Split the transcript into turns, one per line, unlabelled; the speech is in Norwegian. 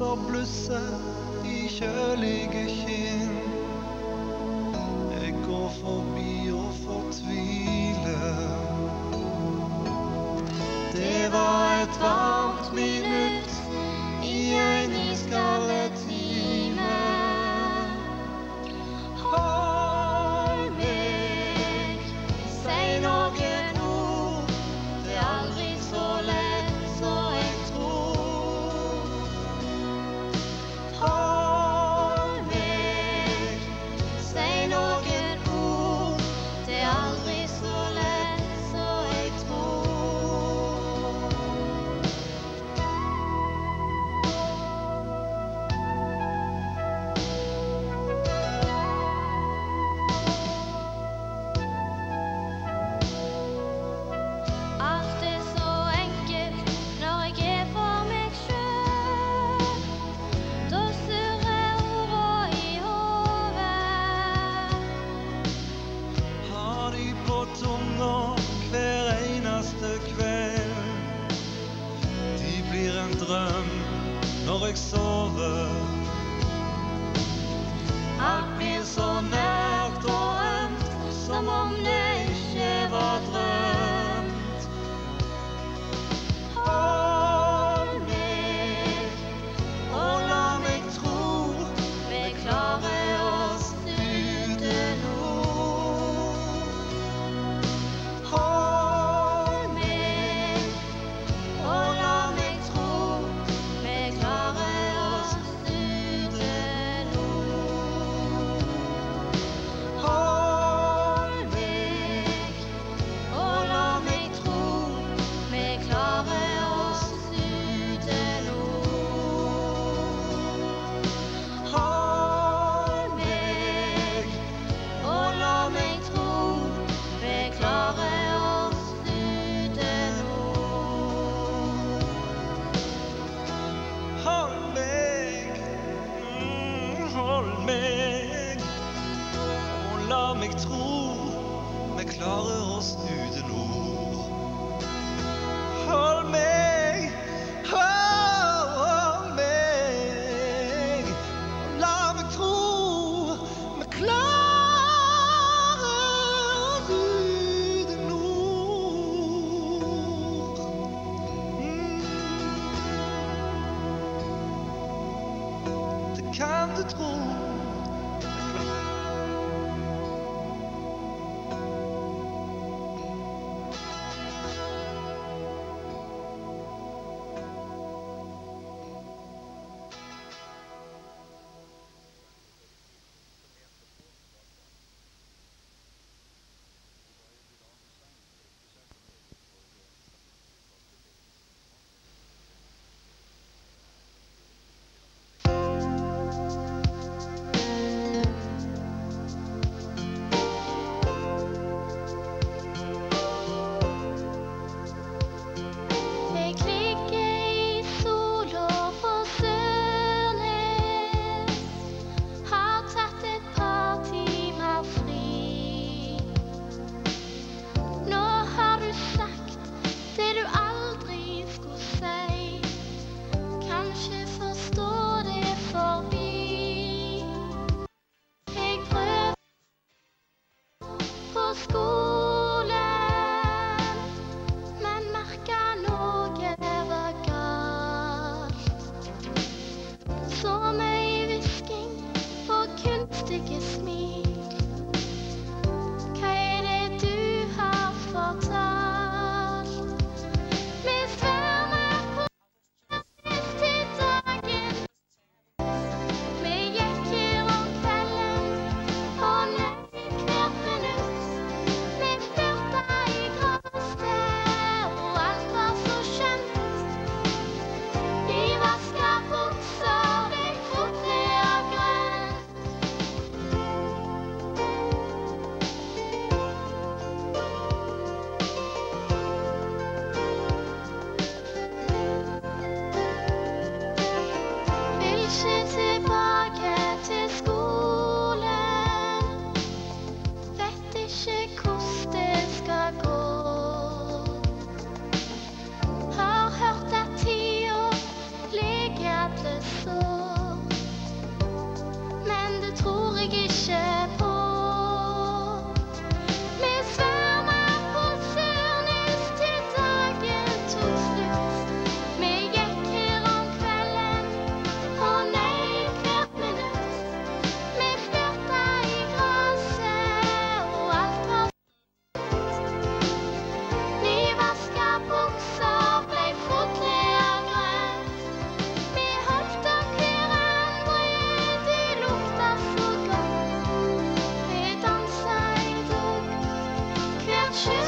så blusser i kjølige kinn. Jeg går forbi og fortviler. Det var et varmt minne. drøm når jeg sover. kan du tro share. Yes.